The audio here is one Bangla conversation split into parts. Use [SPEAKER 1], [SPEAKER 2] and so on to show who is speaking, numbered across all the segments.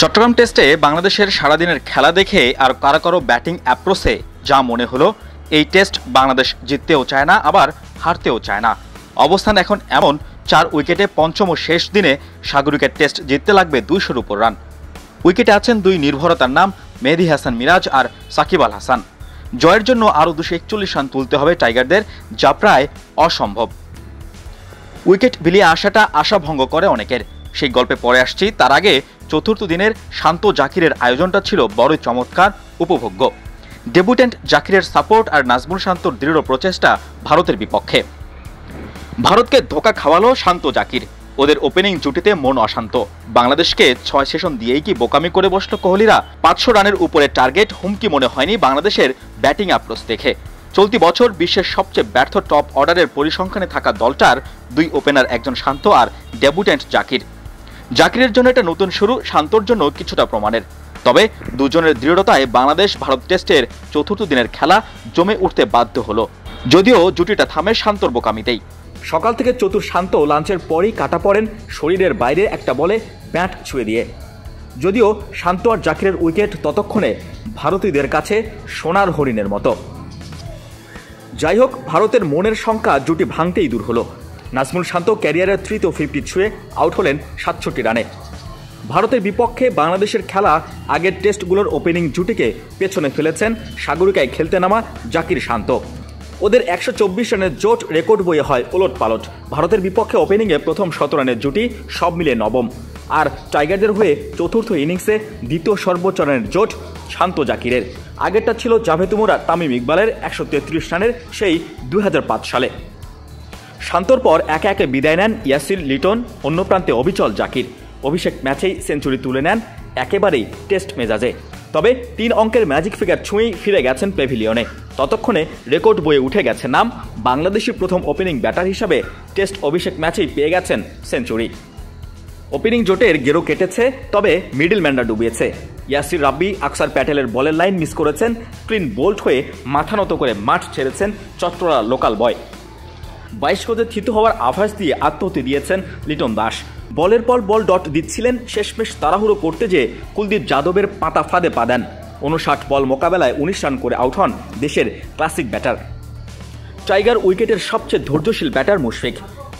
[SPEAKER 1] চট্টগ্রাম টেস্টে বাংলাদেশের সারাদিনের খেলা দেখে আর কারও কারও ব্যাটিং অ্যাপ্রোচে যা মনে হলো, এই টেস্ট বাংলাদেশ জিততেও চায় না, আবার হারতেও চায় না। অবস্থান এখন এমন, চার উইকেটে পঞ্চম ও শেষ দিনে সাগরিকের টেস্ট জিততে লাগবে দুইশোর উপর রান উইকেটে আছেন দুই নির্ভরতার নাম, মেহেদি হাসান মিরাজ আর সাকিব আল হাসান। জয়ের জন্য আরও দুশো একচল্লিশ রান তুলতে হবে টাইগারদের, যা প্রায় অসম্ভব। উইকেট বিলিয়ে আসাটা আশাভঙ্গ করে অনেকের। সেই গল্পে পরে আসছি, তার আগে চতুর্থ দিনের শান্ত জাকিরের আয়োজনটা ছিল বড়ই চমৎকার, উপভোগ্য। ডেবুটেন্ট জাকিরের সাপোর্ট আর নাজমুল শান্তর দৃঢ় প্রচেষ্টা ভারতের বিপক্ষে। ভারতকে ধোকা খাওয়ালো শান্ত জাকির। ওদের ওপেনিং জুটিতে মন অশান্ত। বাংলাদেশকে ছয় সেশন দিয়েই কি বোকামি করে বসল কোহলিরা? পাঁচশো রানের উপরে টার্গেট হুমকি মনে হয়নি বাংলাদেশের ব্যাটিং অ্যাপ্রোচ দেখে। চলতি বছর বিশ্বের সবচেয়ে ব্যর্থ টপ অর্ডারের পরিসংখ্যানে থাকা দলটার দুই ওপেনার একজন শান্ত আর ডেবুটেন্ট জাকির। জাকিরের জন্য এটা নতুন শুরু শান্তর জন্য কিছুটা প্রমাণের। তবে দুজনের দৃঢ়তায় বাংলাদেশ ভারত টেস্টের চতুর্থ দিনের খেলা জমে উঠতে বাধ্য হলো। যদিও জুটিটা থামে শান্তর বোকামিতেই। সকাল থেকে চতুর শান্ত লাঞ্চের পরই কাটা পড়েন শরীরের বাইরে একটা বলে ব্যাট ছুঁয়ে দিয়ে। যদিও শান্ত আর জাকিরের উইকেট ততক্ষণে ভারতীয়দের কাছে সোনার হরিণের মতো। যাই হোক, ভারতের মনের সংখ্যা জুটি ভাঙতেই দূর হলো। নাজমুল শান্ত ক্যারিয়ারের তৃতীয় ফিফটি ছুঁয়ে আউট হলেন সাতষট্টি রানে। ভারতের বিপক্ষে বাংলাদেশের খেলা আগের টেস্টগুলোর ওপেনিং জুটিকে পেছনে ফেলেছেন সাগরিকায় খেলতে নামা জাকির শান্ত। ওদের একশো চব্বিশ রানের জোট রেকর্ড বইয়ে হয় ওলট পালট ভারতের বিপক্ষে ওপেনিংয়ে প্রথম শত রানের জুটি সব মিলে নবম। আর টাইগারদের হয়ে চতুর্থ ইনিংসে দ্বিতীয় সর্বোচ্চ রানের জোট শান্ত জাকিরের। আগেরটা ছিল জাভেতুমুরা তামিম ইকবালের একশো তেত্রিশ রানের, সেই দুই হাজার পাঁচ সালে। শান্তর পর একে একে বিদায় নেন ইয়াসির, লিটন, অন্য প্রান্তে অবিচল জাকির। অভিষেক ম্যাচেই সেঞ্চুরি তুলে নেন একেবারেই টেস্ট মেজাজে। তবে তিন অঙ্কের ম্যাজিক ফিগার ছুঁয়েই ফিরে গেছেন প্যাভিলিয়নে। ততক্ষণে রেকর্ড বয়ে উঠে গেছে নাম বাংলাদেশি প্রথম ওপেনিং ব্যাটার হিসাবে টেস্ট অভিষেক ম্যাচেই পেয়ে গেছেন সেঞ্চুরি। ওপেনিং জোটের গেরো কেটেছে, তবে মিডল ম্যানরা ডুবিয়েছে। ইয়াসির রাব্বি, আকসার প্যাটেলের বলের লাইন মিস করেছেন, ক্লিন বোল্ট হয়ে মাথা নত করে মাঠ ছেড়েছেন চট্টরা লোকাল বয়। বাইশ গজে থিতু হওয়ার আভাস দিয়ে আত্মহতি দিয়েছেন লিটন দাস। বলের পর বল ডট দিচ্ছিলেন, শেষমেশ তাড়াহুড়ো করতে যেয়ে কুলদীপ যাদবের পাতা ফাঁদে পা দেন। উনষাট বল মোকাবেলায় উনিশ রান করে আউট হন দেশের ক্লাসিক ব্যাটার। টাইগার উইকেটের সবচেয়ে ধৈর্যশীল ব্যাটার মুশফিক।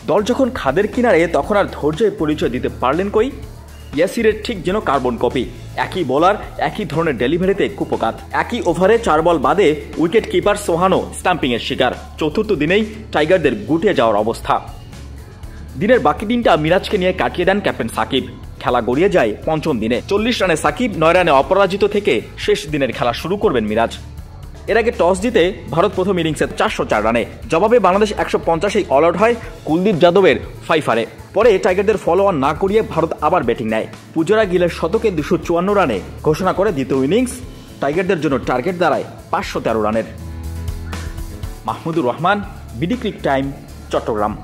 [SPEAKER 1] দল যখন খাদের কিনারে, তখন আর ধৈর্যের পরিচয় দিতে পারলেন কই? ইয়াসিরের ঠিক যেন কার্বন কপি একই বোলার একই ধরনের ডেলিভারিতে কুপকাত। একই ওভারে চার বল বাদে উইকেট কিপার সোহানো স্টাম্পিংয়ের শিকার। চতুর্থ দিনেই টাইগারদের গুটিয়ে যাওয়ার অবস্থা। দিনের বাকি দিনটা মিরাজকে নিয়ে কাটিয়ে দেন ক্যাপ্টেন সাকিব। খেলা গড়িয়ে যায় পঞ্চম দিনে। চল্লিশ রানে সাকিব, নয় রানে অপরাজিত থেকে শেষ দিনের খেলা শুরু করবেন মিরাজ। এর আগে টস জিতে ভারত প্রথম ইনিংসে চারশো চার রানে। জবাবে বাংলাদেশ একশো পঞ্চাশেই অল আউট হয় কুলদীপ যাদবের ফাইফারে। পরে টাইগারদের ফলো অন না করিয়ে ভারত আবার ব্যাটিং নেয়। পুজোরা গিলের শতকে দুশো চুয়ান্ন রানে ঘোষণা করে দ্বিতীয় ইনিংস। টাইগারদের জন্য টার্গেট দাঁড়ায় পাঁচশো তেরো রানের। Mahmudur Rahman BD cric time Chattogram.